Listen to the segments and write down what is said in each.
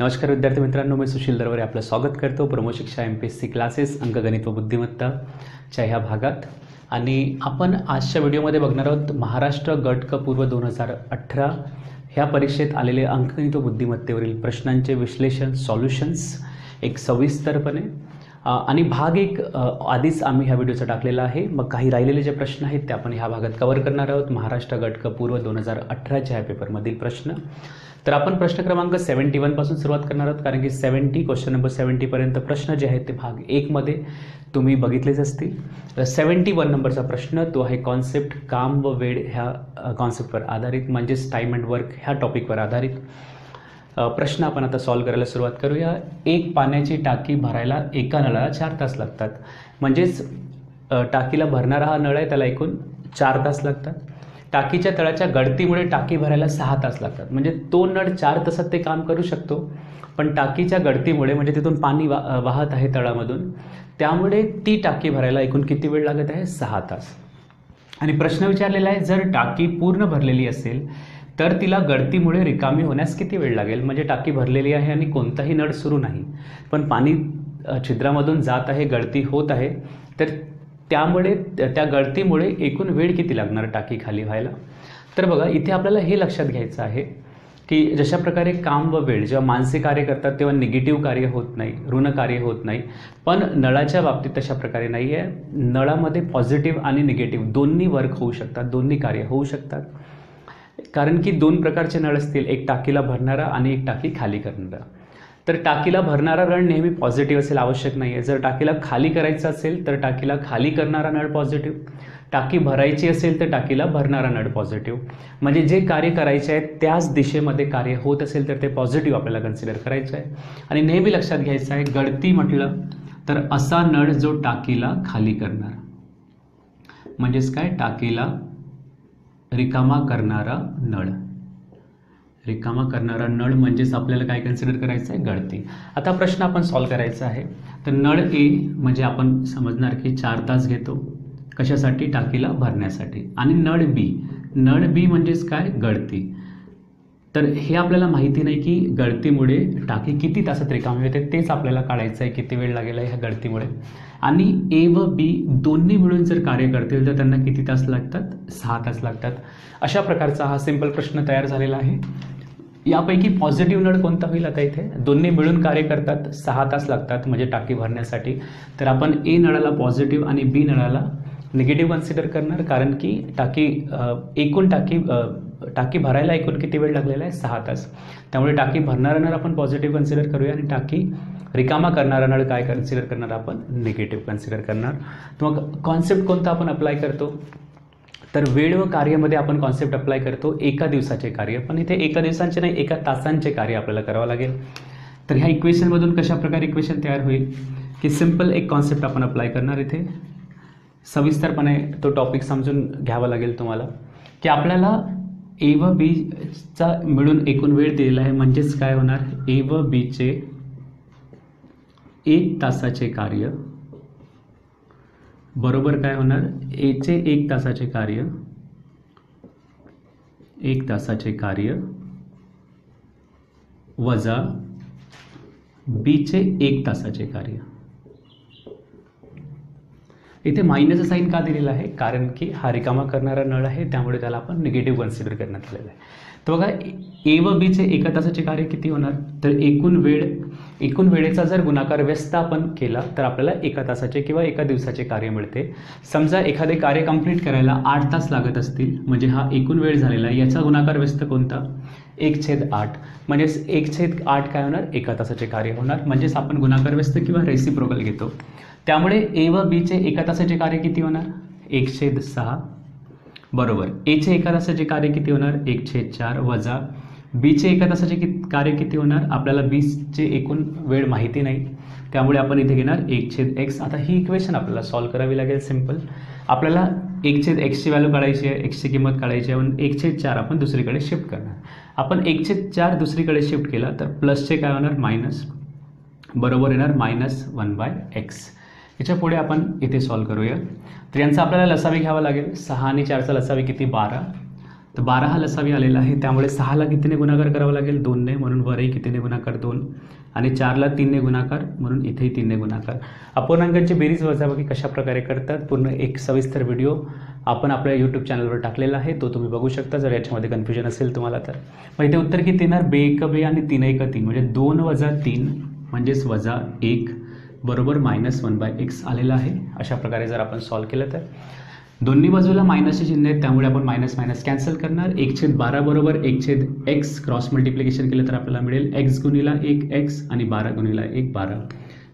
नमस्कार विद्यार्थी मित्रांनो मी सुशील दरवरे आपलं स्वागत करतो. प्रमोशिक्षा M P S C classes अंकगणित व बुद्धिमत्ताच्या ह्या भागात. आणि आपण आजच्या व्हिडिओमध्ये बघणार आहोत महाराष्ट्र गट क पूर्व दोन हजार अठरा. ह्या परीक्षेत आलेले अंकगणित व बुद्धिमत्तेवरील प्रश्नांचे विश्लेषण सॉल्युशन्स एक सविस्तरपणे. आणि भाग एक आधीच आम्ही ह्या व्हिडिओचा टाकलेला आहे. मग काही राहिलेले जे प्रश्न आहेत ते आपण ह्या भागात कवर करणार आहोत. महाराष्ट्र गट क पूर्व दोन हजार अठराच्या ह्या पेपरमधील प्रश्न. तर आपण प्रश्न क्रमांक सेवन्टी वनपासून सुरुवात करणार आहोत कारण की सेवन्टी क्वेश्चन नंबर सेवन्टीपर्यंत प्रश्न जे आहेत ते भाग एकमध्ये तुम्ही बघितलेच असतील. सेवन्टी वन नंबरचा प्रश्न तो आहे कॉन्सेप्ट काम व वेळ ह्या कॉन्सेप्टवर आधारित म्हणजेच टाईम अँड वर्क ह्या टॉपिकवर आधारित. प्रश्न आपण आता सॉल्व करायला सुरुवात करूया. एक पाण्याची टाकी भरायला एका नळाला चार तास लागतात. म्हणजेच टाकीला भरणारा हा नळ आहे त्याला एकूण चार तास लागतात. टाकीच्या तळाच्या गळतीमुळे टाकी भरायला सहा तास लागतात. म्हणजे तो नळ चार तासात ते काम करू शकतो पण टाकीच्या गळतीमुळे म्हणजे तिथून पाणी वा वाहत आहे तळामधून त्यामुळे ती टाकी भरायला एकूण किती वेळ लागत आहे? सहा तास. आणि प्रश्न विचारलेला आहे जर टाकी पूर्ण भरलेली असेल तर तिला गळतीमुळे रिकामी होण्यास किती वेळ लागेल? म्हणजे टाकी भरलेली आहे आणि कोणताही नळ सुरू नाही पण पाणी छिद्रामधून जात आहे गळती होत आहे तर त्यामुळे त्या त्या गळतीमुळे एकूण वेळ किती लागणार टाकी खाली व्हायला? तर बघा इथे आपल्याला हे लक्षात घ्यायचं आहे की जशा प्रकारे काम व वेळ जेव्हा मानसिक कार्य करतात तेव्हा निगेटिव्ह कार्य होत नाही ऋण कार्य होत नाही. पण नळाच्या बाबतीत तशा प्रकारे नाही आहे नळामध्ये पॉझिटिव्ह आणि निगेटिव्ह दोन्ही वर्क होऊ शकतात दोन्ही कार्य होऊ शकतात. कारण की दोन प्रकारचे नळ असतील एक टाकीला भरणारा आणि एक टाकी खाली करणारा. तर टाकीला भरणारा नळ नेहमी पॉझिटिव्ह असेल आवश्यक नाही आहे जर टाकीला खाली करायचं असेल तर टाकीला खाली करणारा नळ पॉझिटिव्ह टाकी भरायची असेल तर टाकीला भरणारा नळ पॉझिटिव्ह म्हणजे जे कार्य करायचे आहे त्याच दिशेमध्ये कार्य होत असेल तर ते पॉझिटिव्ह आपल्याला कन्सिडर करायचं आहे. आणि नेहमी लक्षात घ्यायचं आहे गळती म्हटलं तर असा नळ जो टाकीला खाली करणार. म्हणजेच काय? टाकीला रिकामा करणारा नळ. रिकामा करणारा नळ म्हणजेच आपल्याला काय कन्सिडर करायचं आहे? गळती आता प्रश्न आपण सॉल्व करायचा आहे. तर नळ ए म्हणजे आपण समजणार की चार तास घेतो. कशासाठी? टाकीला भरण्यासाठी. आणि नळ बी नळ बी म्हणजेच काय? गळती. तर हे आपल्याला माहिती नाही की गळतीमुळे टाकी किती तासात रिकामी होते तेच आपल्याला काढायचं आहे किती वेळ लागेल आहे ह्या गळतीमुळे. आणि ए व बी दोन्ही मिळून जर कार्य करतील तर त्यांना किती तास लागतात? सहा तास लागतात. अशा प्रकारचा हा सिंपल प्रश्न तयार झालेला आहे. यापैकी पॉझिटिव्ह नळ कोणता होईल आता इथे? दोन्ही मिळून कार्य करतात. सहा तास लागतात म्हणजे टाकी भरण्यासाठी. तर आपण ए नळाला पॉझिटिव्ह आणि बी नळाला निगेटिव्ह कन्सिडर करणार. कारण की टाकी एकूण टाकी टाकी भरायला एकूण किती वेळ लागलेला आहे? सहा तास. त्यामुळे टाकी भरणारा नळ आपण पॉझिटिव्ह कन्सिडर करूया आणि टाकी रिकामा करणारा नळ काय कन्सिडर करणार? आपण निगेटिव्ह कन्सिडर करणार. मग कॉन्सेप्ट कोणता आपण अप्लाय करतो? तर वेळ व कार्यामध्ये आपण कॉन्सेप्ट अप्लाय करतो एका दिवसाचे कार्य. पण इथे एका दिवसांचे नाही एका तासांचे कार्य आपल्याला करावं लागेल. तर ह्या इक्वेशनमधून कशाप्रकारे इक्वेशन तयार होईल? की सिंपल एक कॉन्सेप्ट आपण अप्लाय करणार इथे. सविस्तरपणे तो टॉपिक समजून घ्यावा लागेल तुम्हाला. की आपल्याला ए व बीचा मिळून एकूण वेळ दिलेला आहे म्हणजेच काय होणार? ए व बीचे एक तासाचे कार्य बरोबर काय होणार? एचे एक तासाचे कार्य एक तासाचे कार्य वजा बीचे एक तासाचे कार्य. इथे मायनस साईन का दिलेला आहे? कारण की हा रिकामा करणारा नळ आहे त्यामुळे त्याला आपण निगेटिव्ह कन्सिडर करण्यात आलेला आहे. तर बघा ए व बीचे एका तासाचे कार्य किती होणार? तर एकूण वेळ एकूण वेळेचा जर गुणाकार व्यस्त आपण केला तर आपल्याला एका तासाचे किंवा एका दिवसाचे कार्य मिळते. समजा एखादे कार्य कंप्लीट करायला आठ तास लागत असतील म्हणजे हा एकूण वेळ झालेला आहे याचा गुणाकार व्यस्त कोणता? एक छेद आठ. म्हणजेच एक छेद आठ काय होणार? एका तासाचे कार्य होणार. म्हणजेच आपण गुणाकार व्यस्त किंवा रेसिप्रोकल घेतो. त्यामुळे ए व बीचे एका तासाचे कार्य किती होणार? एक छेद सहा. बरोबर. एचे एका तासाचे कार्य किती होणार? एक छेद चार वजा बीचे एका तासाचे कि कार्य किती होणार? आपल्याला बीचे एकूण वेळ माहिती नाही. त्यामुळे आपण इथे घेणार एक छेद एक्स आता ही इक्वेशन आपल्याला सॉल्व करावी लागेल सिंपल आपल्याला एक छेद एक्सची व्हॅल्यू काढायची आहे एक्सची किंमत काढायची आहे म्हणून एक छेद चार आपण दुसरीकडे शिफ्ट करणार. आपण एक छेद चार दुसरीकडे शिफ्ट केला तर प्लसचे काय होणार? मायनस बरोबर येणार मायनस वन बाय एक्स याच्यापुढे आपण इथे सॉल्व करूया. तर यांचा आपल्याला लसावी घ्यावा लागेल. सहा आणि चारचा लसावी किती? बारा. तर बारा हा लसावी आलेला आहे. त्यामुळे सहाला कितीने गुणाकार करावा लागेल? दोनने म्हणून वरही कितीने गुणाकार? दोन. आणि चारला तीनने गुणाकार म्हणून इथेही तीनने गुणाकार. अपूर्णांकांची बेरीज वजाबाकी कशा प्रकारे करतात? पूर्ण एक सविस्तर व्हिडिओ आपण आपल्या यूट्यूब चॅनलवर टाकलेला आहे. तो तुम्ही बघू शकता. जर याच्यामध्ये कन्फ्युजन असेल तुम्हाला तर. मग इथे उत्तर किती येणार? बे एक बे आणि तीन एक तीन. म्हणजे दोन वजा तीन म्हणजेच वजा एक बरोबर मायनस वन बाय एक्स आलेला आहे. अशा प्रकारे जर आपण सॉल्व केलं तर. दोन्ही बाजूला मायनसचे चिन्ह आहेत त्यामुळे आपण मायनस मायनस कॅन्सल करणार. एक छेद बारा बरोबर एक छेद एक्स क्रॉस मल्टिप्लिकेशन केलं तर आपल्याला मिळेल. एक्स गुणीला एक एक्स आणि बारा गुणीला एक बारा.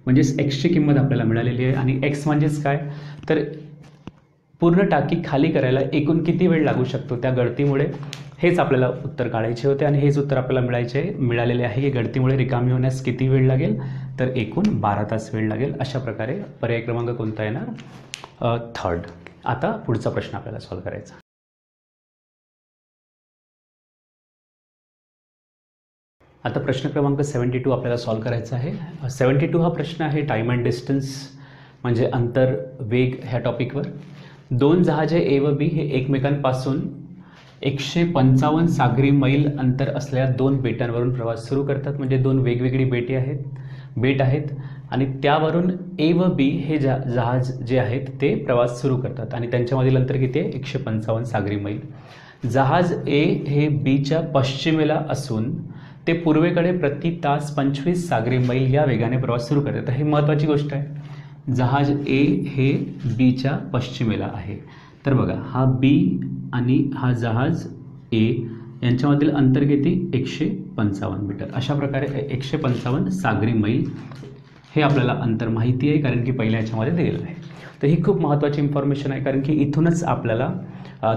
म्हणजेच एक्सची किंमत आपल्याला मिळालेली आहे. आणि एक्स म्हणजेच काय? तर पूर्ण टाकी खाली करायला एकूण किती वेळ लागू शकतो त्या गळतीमुळे? हेच आपल्याला उत्तर काढायचे होते आणि हेच उत्तर आपल्याला मिळायचे मिळालेले आहे. की गळतीमुळे रिकामी होण्यास किती वेळ लागेल? तर एकूण बारा तास वेळ लागेल. अशा प्रकारे पर्याय क्रमांक कोणता येणार? थर्ड आता पुढचा प्रश्न आपल्याला सॉल्व करायचा. आता प्रश्न क्रमांक सेवन्टी टू आपल्याला सॉल्व्ह करायचा आहे. सेवन्टी टू हा प्रश्न आहे टाईम अँड डिस्टन्स म्हणजे अंतर वेग ह्या टॉपिकवर दोन जहाजे ए व बी हे एकमेकांपासून एकशे पंचावन्न सागरी मैल अंतर असलेल्या दोन बेटांवरून प्रवास सुरू करतात. म्हणजे दोन वेगवेगळी बेटे आहेत बेट आहेत. आणि त्यावरून ए व बी हे जा जहाज जे आहेत ते प्रवास सुरू करतात. आणि त्यांच्यामधील अंतर किती आहे? एकशे पंचावन्न सागरी मैल. जहाज ए हे बीच्या पश्चिमेला असून ते पूर्वेकडे प्रति तास पंचवीस सागरी मैल या वेगाने प्रवास सुरू करतात. हे महत्त्वाची गोष्ट आहे. जहाज ए हे बीच्या पश्चिमेला आहे. तर बघा हा बी आणि हा जहाज ए यांच्यामधील अंतर किती? एकशे पंचावन्न मीटर. अशा प्रकारे एकशे पंचावन्न सागरी मैल हे आपल्याला अंतर माहिती आहे कारण की पहिल्या याच्यामध्ये दिलेलं आहे. तर ही खूप महत्त्वाची इन्फॉर्मेशन आहे कारण की इथूनच आपल्याला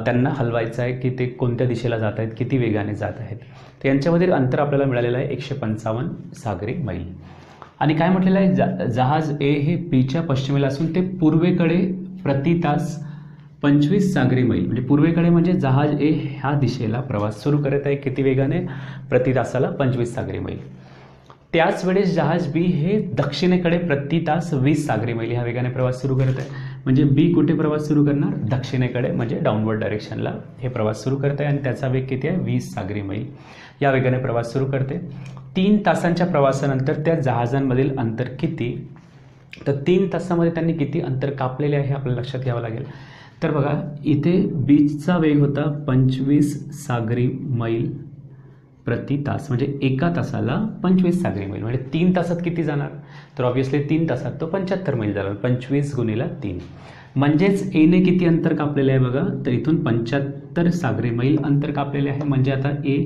त्यांना हलवायचं आहे की ते कोणत्या दिशेला जात आहेत किती वेगाने जात आहेत. तर यांच्यामधील अंतर आपल्याला मिळालेलं आहे एकशे पंचावन्न सागरी मैल. आणि काय म्हटलेलं आहे? जा जहाज ए हे पीच्या पश्चिमेला असून ते पूर्वेकडे प्रति तास पंचवीस सागरी मैल. म्हणजे पूर्वेकडे म्हणजे जहाज ए ह्या दिशेला प्रवास सुरू करत आहे किती वेगाने? प्रति तासाला पंचवीस सागरी मैल. त्याच वेळेस जहाज बी हे दक्षिणेकडे प्रति तास वीस सागरी मैल ह्या वेगाने प्रवास सुरू करत आहे. म्हणजे बी कुठे प्रवास सुरू करणार? दक्षिणेकडे म्हणजे डाऊनवर्ड डायरेक्शनला हे प्रवास सुरू करत आहे. आणि त्याचा वेग किती आहे? वीस सागरी मैल या वेगाने प्रवास सुरू करते. तीन तासांच्या प्रवासानंतर त्या जहाजांमधील अंतर किती? तर तीन तासामध्ये त्यांनी किती अंतर कापलेले आहे हे आपल्याला लक्षात घ्यावं लागेल. तर बघा इथे बीचचा वेग होता पंचवीस सागरी मैल प्रति तास म्हणजे एका तासाला पंचवीस सागरी मैल. म्हणजे तीन तासात किती जाणार? तर ऑब्व्हियसली तीन तासात तो पंच्याहत्तर मैल जाणार. पंचवीस गुणीला तीन. म्हणजेच एने किती अंतर कापलेले आहे बघा? तर इथून पंच्याहत्तर सागरी मैल अंतर कापलेले आहे. म्हणजे आता ए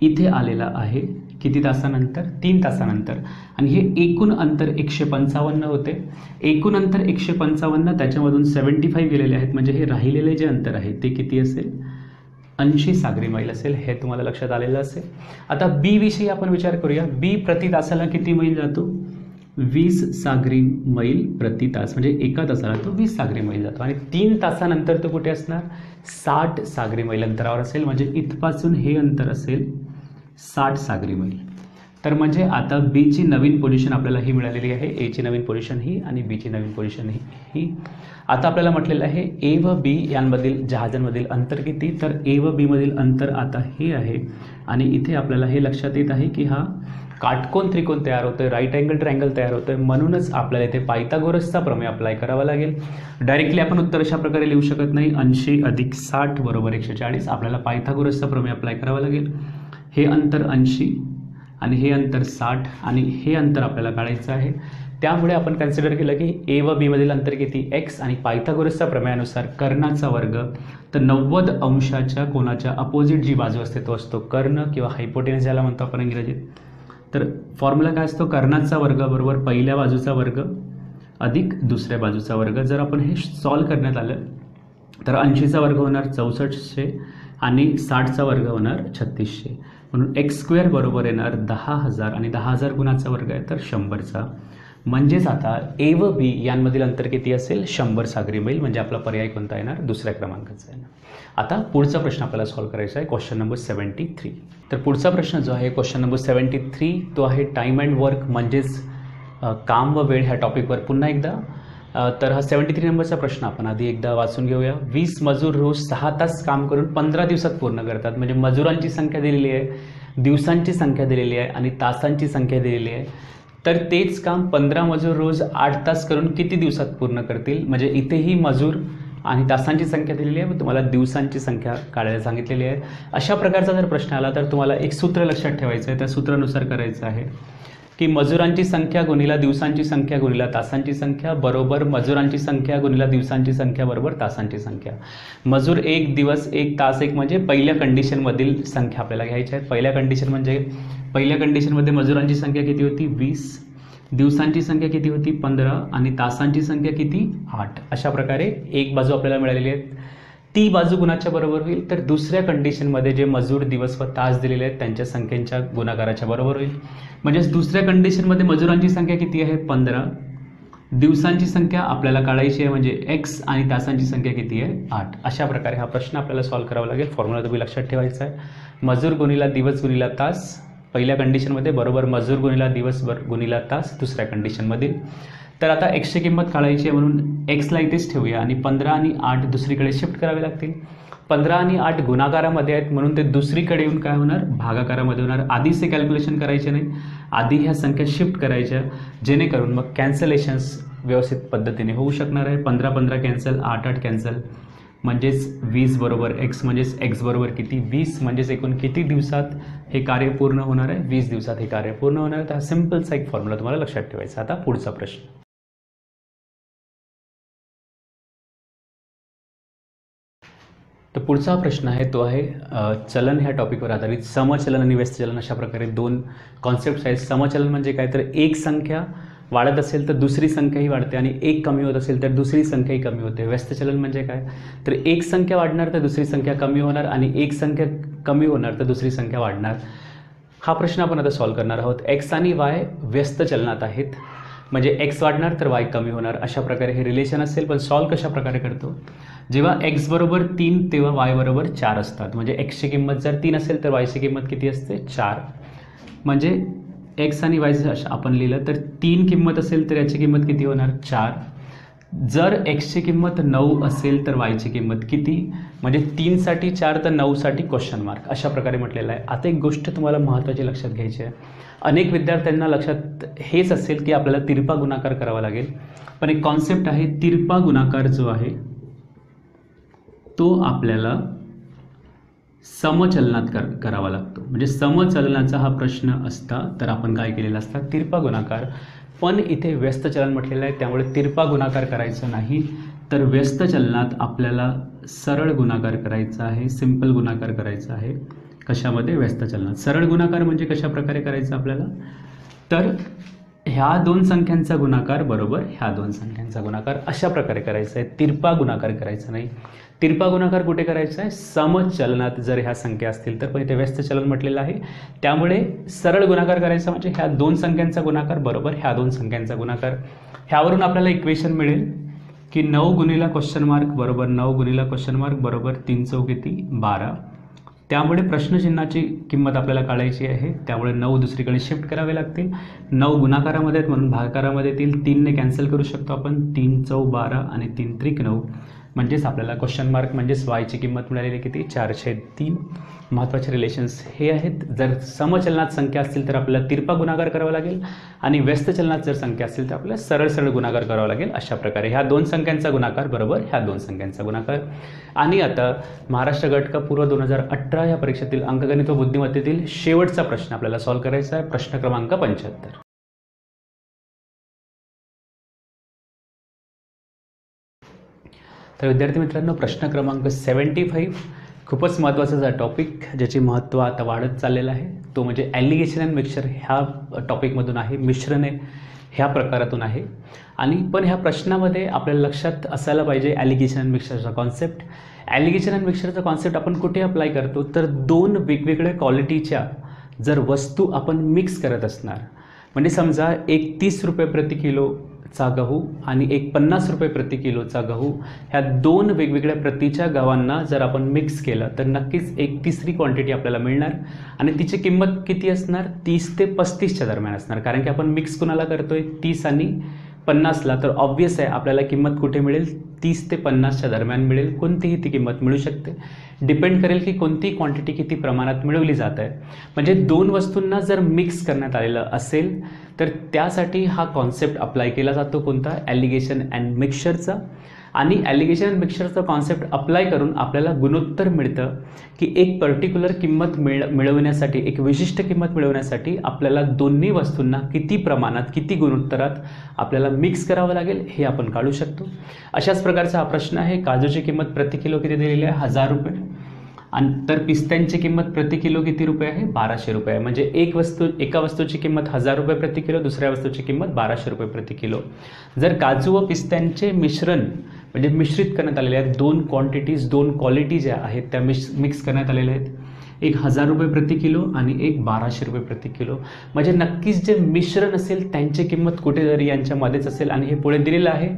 इथे आलेला आहे. किती तासानंतर? तीन तासानंतर. आणि हे एकूण अंतर एकशे पंचावन्न होते. एकूण अंतर एकशे पंचावन्न त्याच्यामधून सेवन्टी फाईव्ह गेलेले आहेत. म्हणजे हे राहिलेले जे अंतर आहे ते किती असेल? ऐंशी सागरी मैल असेल हे तुम्हाला लक्षात आलेलं असेल. आता बी विषयी आपण विचार करूया. बी प्रति तासाला किती मैल जातो? वीस सागरी मैल प्रति तास म्हणजे एका तासाला तो वीस सागरी मैल जातो. आणि तीन तासानंतर तो कुठे असणार? साठ सागरी मैल अंतरावर असेल म्हणजे इथपासून हे अंतर असेल साठ सागरी मैल. तर म्हणजे आता बीची नवीन पोझिशन आपल्याला ही मिळालेली आहे. एची नवीन पोझिशन ही आणि बीची नवीन पोझिशन ही. ही. आता आपल्याला म्हटलेलं आहे ए व बी यांमधील जहाजांमधील अंतर किती? तर ए व बीमधील अंतर आता हे आहे. आणि इथे आपल्याला हे लक्षात येत आहे की हा काटकोन त्रिकोण तयार होतो आहे राईट अँगल ट्रँगल तयार होतो आहे म्हणूनच आपल्याला इथे पायथागोरसचा प्रमेय अप्लाय करावा लागेल. डायरेक्टली आपण उत्तर अशा प्रकारे लिहू शकत नाही. ऐंशी अधिक साठ बरोबर एकशे चाळीस आपल्याला पायथागोरसचा प्रमेय अप्लाय करावा लागेल. हे अंतर ऐंशी आणि हे अंतर साठ आणि हे अंतर आपल्याला काढायचं आहे. त्यामुळे आपण कन्सिडर केलं की ए व बीमधील अंतर किती? एक्स आणि पायथागोरसच्या प्रमेयानुसार कर्णाचा वर्ग. तर नव्वद अंशाच्या कोणाच्या अपोजिट जी बाजू असते तो असतो कर्ण किंवा हायपोटेनस ज्याला म्हणतो आपण इंग्रजीत. तर फॉर्म्युला काय असतो? कर्णाचा वर्ग बरोबर पहिल्या बाजूचा वर्ग अधिक दुसऱ्या बाजूचा वर्ग. जर आपण हे सॉल्व करण्यात आलं तर ऐंशीचा वर्ग होणार चौसष्टशे आणि साठचा वर्ग होणार छत्तीसशे. म्हणून एक्स स्क्वेअर बरोबर येणार दहा हजार आणि दहा हजार गुणाचा वर्ग आहे तर शंभरचा. म्हणजेच आता ए व बी यांमधील अंतर किती असेल? शंभर सागरी मैल म्हणजे आपला पर्याय कोणता येणार? दुसऱ्या क्रमांकाचा येणार. आता पुढचा प्रश्न आपल्याला सॉल्व्ह करायचा आहे क्वेश्चन नंबर सेवन्टी थ्री तर पुढचा प्रश्न जो आहे क्वेश्चन नंबर सेवन्टी थ्री तो आहे टाईम अँड वर्क म्हणजेच काम व वेळ ह्या टॉपिकवर पुन्हा एकदा. तर हा सेवन्टी थ्री नंबरचा प्रश्न आपण आधी एकदा वाचून घेऊया. वीस मजूर रोज सहा तास काम करून पंधरा दिवसात पूर्ण करतात. म्हणजे मजुरांची संख्या दिलेली आहे दिवसांची संख्या दिलेली आहे आणि तासांची संख्या दिलेली आहे. तर तेच काम पंधरा मजूर रोज आठ तास करून किती दिवसात पूर्ण करतील? म्हणजे इथेही मजूर आणि तासांची संख्या दिलेली आहे. तुम्हाला दिवसांची संख्या काढायला सांगितलेली आहे. अशा प्रकारचा जर प्रश्न आला तर तुम्हाला एक सूत्र लक्षात ठेवायचं आहे. त्या सूत्रानुसार करायचं आहे. की मजुरांची संख्या गुणिला दिवसांची संख्या गुणिला तासांची संख्या बरोबर मजुरांची संख्या गुणिला दिवसांची संख्या बरोबर तासांची संख्या. मजूर एक दिवस एक तास एक म्हणजे पहिल्या कंडिशनमधील संख्या आपल्याला घ्यायची आहे. पहिल्या कंडिशन म्हणजे पहिल्या कंडिशनमध्ये मजुरांची संख्या किती होती? वीस. दिवसांची संख्या किती होती? पंधरा. आणि तासांची संख्या किती? आठ. अशा प्रकारे एक बाजू आपल्याला मिळालेली आहे. ती बाजू गुणाच्या बरोबर होईल? तर दुसऱ्या कंडिशनमध्ये जे मजूर दिवस व तास दिलेले आहेत त्यांच्या संख्येच्या गुणाकाराच्या बरोबर होईल. म्हणजेच दुसऱ्या कंडिशनमध्ये मजुरांची संख्या किती आहे? पंधरा. दिवसांची संख्या आपल्याला काढायची आहे म्हणजे एक्स आणि तासांची संख्या किती आहे? आठ. अशा प्रकारे हा प्रश्न आपल्याला सॉल्व्ह करावा लागेल. फॉर्म्युला तुम्ही लक्षात ठेवायचा आहे. मजूर गुणिला दिवस गुणिला तास. पहिल्या कंडिशनमध्ये बरोबर मजूर गुणिला दिवस बर गुणिला तास. दुसऱ्या कंडिशनमधील तर आता एक्सची किंमत काढायची आहे म्हणून एक्सला इथेच ठेवूया आणि पंधरा आणि आठ दुसरीकडे शिफ्ट करावे लागतील. पंधरा आणि आठ गुणाकारामध्ये आहेत म्हणून ते दुसरीकडे येऊन काय होणार? भागाकारामध्ये होणार. आधीच ते कॅल्क्युलेशन करायचे नाही. आधी ह्या संख्या शिफ्ट करायच्या. जेणेकरून मग कॅन्सलेशन्स व्यवस्थित पद्धतीने होऊ शकणार आहे. पंधरा पंधरा कॅन्सल आठ आठ कॅन्सल म्हणजेच वीस बरोबर एक्स म्हणजेच एक्स बरोबर किती? वीस म्हणजेच एकूण किती दिवसात हे कार्य पूर्ण होणार आहे? वीस दिवसात हे कार्य पूर्ण होणार आहे. तर हा सिम्पलचा एक फॉर्म्युला तुम्हाला लक्षात ठेवायचा आता पुढचा प्रश्न. तर पुढचा प्रश्न आहे तो आहे चलन ह्या टॉपिकवर आधारित समचलन आणि व्यस्त चलन अशा प्रकारे दोन कॉन्सेप्ट आहेत. समचलन म्हणजे काय? तर एक संख्या वाढत असेल तर दुसरी संख्याही वाढते आणि एक कमी होत असेल तर दुसरी संख्याही कमी होते. व्यस्त चलन म्हणजे काय? तर एक संख्या वाढणार तर दुसरी संख्या कमी होणार आणि एक संख्या कमी होणार तर दुसरी संख्या वाढणार. हा प्रश्न आपण आता सॉल्व्ह करणार आहोत. एक्स आणि वाय व्यस्त चलनात आहेत. म्हणजे एक्स वाढणार तर वाय कमी होणार अशा प्रकारे हे रिलेशन असेल पण सॉल्व्ह कशा प्रकारे करतो? जेव्हा एक्स बरोबर तीन तेव्हा वाय बरोबर चार असतात. म्हणजे एक्सची किंमत जर तीन असेल तर वायची किंमत किती असते? चार. म्हणजे एक्स आणि वायचं आपण लिहिलं तर तीन किंमत असेल तर याची किंमत किती होणार? चार. जर एक्सची किंमत नऊ असेल तर वायची किंमत किती? म्हणजे तीनसाठी चार तर नऊसाठी क्वेश्चन मार्क अशा प्रकारे म्हटलेलं आहे. आता एक गोष्ट तुम्हाला महत्त्वाची लक्षात घ्यायची आहे. अनेक विद्यार्थ्यांना लक्षात हेच असेल की आपल्याला तिरपा गुणाकार करावा लागेल. पण एक कॉन्सेप्ट आहे तिरपा गुणाकार जो आहे तो आपल्याला समचलनात कर करावा लागतो. म्हणजे समचलनाचा हा प्रश्न असता तर आपण काय केलेला असता? तिरपा गुणाकार. पण इथे व्यस्त चलन म्हटलेलं आहे त्यामुळे तिरपा गुणाकार करायचा नाही. तर व्यस्त चलनात आपल्याला सरळ गुणाकार करायचा आहे सिंपल गुणाकार करायचा आहे. कशामध्ये? व्यस्त चलनात. सरळ गुणाकार म्हणजे कशा प्रकारे करायचं आपल्याला? तर ह्या दोन संख्यांचा गुणाकार बरोबर ह्या दोन संख्यांचा गुणाकार अशा प्रकारे करायचा आहे. तिरपा गुणाकार करायचा नाही. तिरपा गुणाकार कुठे करायचा आहे? समचलनात जर ह्या संख्या असतील तर पण इथे व्यस्त चलन म्हटलेलं आहे. त्यामुळे सरळ गुणाकार करायचा म्हणजे ह्या दोन संख्यांचा गुणाकार बरोबर ह्या दोन संख्यांचा गुणाकार. ह्यावरून आपल्याला इक्वेशन मिळेल की नऊ गुणीला क्वेश्चन मार्क बरोबर नऊ गुणीला क्वेश्चन मार्क बरोबर तीन चौ किती बारा. त्यामुळे प्रश्नचिन्हाची किंमत आपल्याला काढायची आहे. त्यामुळे नऊ दुसरीकडे शिफ्ट करावे लागतील. नऊ गुणाकारामध्ये आहेत म्हणून भागाकारामध्ये येतील. तीनने कॅन्सल करू शकतो आपण. तीन चौ बारा आणि तीन त्रिक नऊ. म्हणजेच आपल्याला क्वेश्चन मार्क म्हणजेच वायची किंमत मिळालेली किती? चारशे तीन. महत्त्वाचे रिलेशन्स हे आहेत. जर समचलनात संख्या असतील तर आपल्याला तिरपा गुणाकार करावा लागेल आणि व्यस्त चलनात जर संख्या असतील तर आपल्याला सरळ सरळ गुणाकार करावा लागेल. अशा प्रकारे ह्या दोन संख्यांचा गुणाकार बरोबर ह्या दोन संख्यांचा गुणाकार. आणि आता महाराष्ट्र गटका पूर्व दोन हजार अठरा या परीक्षेतील अंकगणित व बुद्धिमत्तेतील शेवटचा प्रश्न आपल्याला सॉल्व्ह करायचा आहे. प्रश्न क्रमांक पंच्याहत्तर. तर विद्यार्थी मित्रांनो प्रश्न क्रमांक सेवन्टी फाईव्ह खूपच महत्त्वाचा टॉपिक ज्याचे महत्त्व आता वाढत चाललेलं आहे. तो म्हणजे ॲलिगेशन अँड मिक्सचर ह्या टॉपिकमधून आहे मिश्रणे ह्या प्रकारातून आहे. आणि पण ह्या प्रश्नामध्ये आपल्याला लक्षात असायला पाहिजे ॲलिगेशन अँड मिक्सरचा कॉन्सेप्ट ॲलिगेशन अँड मिक्सरचा कॉन्सेप्ट आपण कुठे अप्लाय करतो? तर दोन वेगवेगळ्या क्वालिटीच्या जर वस्तू आपण मिक्स करत असणार म्हणजे समजा एक तीस रुपये प्रति किलो चा गहू आणि एक पन्नास रुपये प्रति किलोचा गहू ह्या दोन वेगवेगळ्या प्रतीच्या गव्हांना जर आपण मिक्स केलं तर नक्कीच एक तिसरी क्वांटिटी आपल्याला मिळणार. आणि तिची किंमत किती असणार? तीस ते पस्तीसच्या दरम्यान असणार. कारण की आपण मिक्स कुणाला करतोय? तीस आणि पन्नासला. तर ऑब्वियस आहे आपल्याला किंमत कुठे मिळेल? तीस ते पन्नासच्या दरम्यान मिळेल. कोणतीही ती किंमत मिळू शकते. डिपेंड करेल की कोणती क्वांटिटी किती प्रमाणात मिळवली जात आहे. म्हणजे दोन वस्तूंना जर मिक्स करण्यात आलेलं असेल तर त्यासाठी हा कॉन्सेप्ट अप्लाय केला जातो कोणता? ॲलिगेशन अँड मिक्सचरचा आणि ॲलिगेशन अँड कॉन्सेप्ट अप्लाय करून आपल्याला गुणोत्तर मिळतं की एक पर्टिक्युलर किंमत मिळ मिळवण्यासाठी एक विशिष्ट किंमत मिळवण्यासाठी आपल्याला दोन्ही वस्तूंना किती प्रमाणात किती गुणोत्तरात आपल्याला मिक्स करावं लागेल हे आपण काढू शकतो. अशाच प्रकारचा हा प्रश्न आहे. काजूची किंमत प्रति किलो किती दिलेली आहे? हजार रुपये. तर पिस्त्यांची किंमत प्रति किलो किती रुपये आहे? बाराशे रुपये आहे. म्हणजे एक वस्तू एका वस्तूची किंमत हजार रुपये प्रति किलो दुसऱ्या वस्तूची किंमत बाराशे रुपये प्रति किलो. जर काजू व पिस्त्यांचे मिश्रण म्हणजे मिश्रित करण्यात आलेले आहेत दोन क्वांटिटीज दोन क्वालिटी ज्या आहेत त्या मिश मिक्स करण्यात आलेल्या आहेत. एक हजार रुपये प्रति किलो आणि एक बाराशे रुपये प्रति किलो. म्हणजे नक्कीच जे मिश्रण असेल त्यांची किंमत कुठेतरी यांच्यामध्येच असेल. आणि हे पुढे दिलेलं आहे.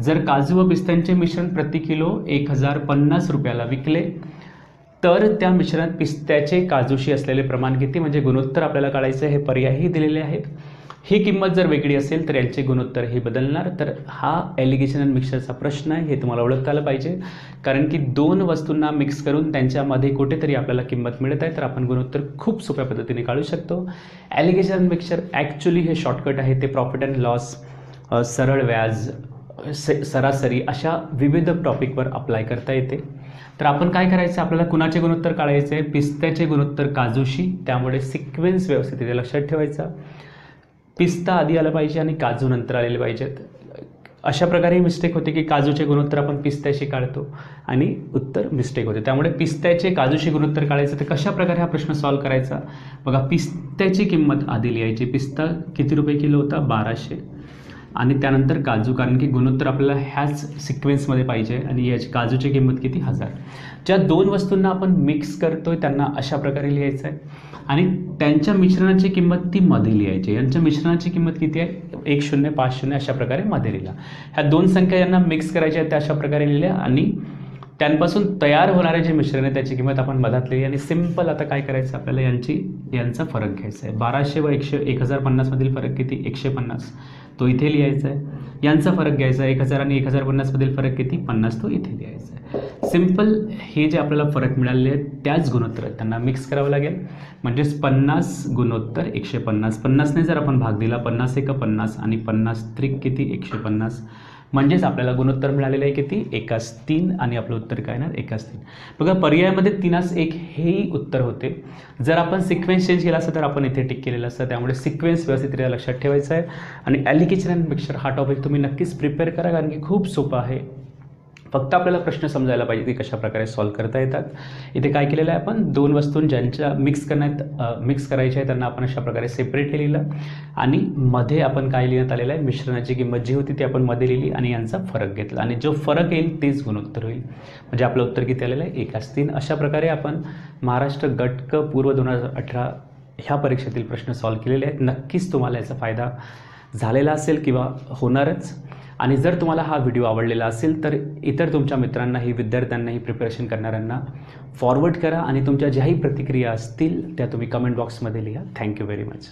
जर काजू व पिस्त्यांचे मिश्रण प्रति किलो एक हजार पन्नास रुपयाला विकले तर त्या मिश्रणात पिस्त्याचे काजूशी असलेले प्रमाण किती? म्हणजे गुणोत्तर आपल्याला काढायचं हे पर्यायही दिलेले आहेत. ही किंमत जर वेगळी असेल तर यांचे गुणोत्तर हे बदलणार. तर हा ॲलिगेशन अँड मिक्सरचा प्रश्न आहे हे तुम्हाला ओळखता आलं पाहिजे. कारण की दोन वस्तूंना मिक्स करून त्यांच्यामध्ये कुठेतरी आपल्याला किंमत मिळत आहे तर आपण गुणोत्तर खूप सोप्या पद्धतीने काढू शकतो. ॲलिगेशन अँड मिक्सर ॲक्च्युली हे शॉर्टकट आहे ते प्रॉफिट अँड लॉस सरळ व्याज स सरासरी अशा विविध टॉपिकवर अप्लाय करता येते. तर आपण काय करायचं? आपल्याला कुणाचे गुणोत्तर काढायचे? आहे पिस्त्याचे गुणोत्तर काजूशी. त्यामुळे सिक्वेन्स व्यवस्थित इथे लक्षात ठेवायचा. पिस्ता आधी आला पाहिजे आणि काजू नंतर आलेले पाहिजेत. अशा प्रकारे मिस्टेक होते की काजूचे गुणोत्तर आपण पिस्त्याशी काढतो आणि उत्तर मिस्टेक होते. त्यामुळे पिस्त्याचे काजूशी गुणोत्तर काढायचं. तर कशा प्रकारे हा प्रश्न सॉल्व करायचा? बघा पिस्त्याची किंमत आधी लिहायची. पिस्ता किती रुपये किलो होता? बाराशे. आणि त्यानंतर काजू कारण की गुणोत्तर आपल्याला ह्याच सिक्वेन्समध्ये पाहिजे आणि याची काजूची किंमत किती? हजार. ज्या दोन वस्तूंना आपण मिक्स करतो आहे त्यांना अशा प्रकारे लिहायचं आहे आणि त्यांच्या मिश्रणाची किंमत ती मध्ये लिहायची. यांच्या मिश्रणाची किंमत किती आहे? एक शून्य पाच शून्य अशा प्रकारे मध्ये लिहिला ह्या दोन संख्या यांना मिक्स करायच्या आहेत त्या अशा प्रकारे लिहिल्या आणि त्यांपासून तयार होणारे जे मिश्रण आहे त्याची किंमत आपण मधात लिहिली. आणि सिंपल आता काय करायचं? आपल्याला यांची यांचा फरक घ्यायचा आहे. बाराशे व एकशे एक हजार पन्नासमधील फरक किती? एकशे पन्नास. तो इथे लिहायचा आहे. यांचा फरक घ्यायचा आहे. एक हजार आणि एक हजार पन्नासमधील फरक किती? पन्नास. तो इथे लिहायचा आहे. सिंपल हे जे आपल्याला फरक मिळाले आहेत त्याच गुणोत्तर त्यांना मिक्स करावं लागेल. म्हणजेच पन्नास गुणोत्तर एकशे पन्नास. पन्नासने जर आपण भाग दिला पन्नास एक पन्नास आणि पन्नास त्रिक किती? एकशे पन्नास. म्हणजेच आपल्याला गुणोत्तर मिळालेलं आहे किती? एकाच तीन आणि आपलं उत्तर काय येणार? एकाच तीन. बघा पर्यायामध्ये तीनास एक हेही उत्तर होते. जर आपण सिक्वेन्स चेंज केला असतं तर आपण इथे टिक केलेलं असतं. त्यामुळे सिक्वेन्स व्यवस्थितरित्या लक्षात ठेवायचं आहे. आणि ॲलिकेशन अँड मिक्सर हा टॉपिक तुम्ही नक्कीच प्रिपेअर करा कारण की खूप सोपं आहे. फक्त आपल्याला प्रश्न समजायला पाहिजे की कशा प्रकारे सॉल्व करता येतात. इथे काय केलेलं आहे आपण? दोन वस्तूं ज्यांच्या मिक्स करण्यात मिक्स करायच्या आहे त्यांना आपण अशा प्रकारे सेपरेट लिहिलं. आणि मध्ये आपण काय लिहिण्यात आलेलं आहे? मिश्रणाची किंमत जी होती ती आपण मध्ये लिहिली आणि यांचा फरक घेतला. आणि जो फरक येईल तेच गुणोत्तर होईल. म्हणजे आपलं उत्तर किती आलेलं आहे? एकाच तीन. अशा प्रकारे आपण महाराष्ट्र गटक पूर्व दोन हजार अठरा ह्या परीक्षेतील प्रश्न सॉल्व केलेले आहेत. नक्कीच तुम्हाला याचा फायदा झालेला असेल किंवा होणारच. आणि जर तुम्हाला हा व्हिडिओ आवडलेला असेल तर इतर तुमच्या मित्रांनाही विद्यार्थ्यांनाही प्रिपरेशन करणाऱ्यांना फॉरवर्ड करा आणि तुमच्या ज्याही प्रतिक्रिया असतील त्या तुम्ही कमेंट बॉक्समध्ये लिहा. Thank you very much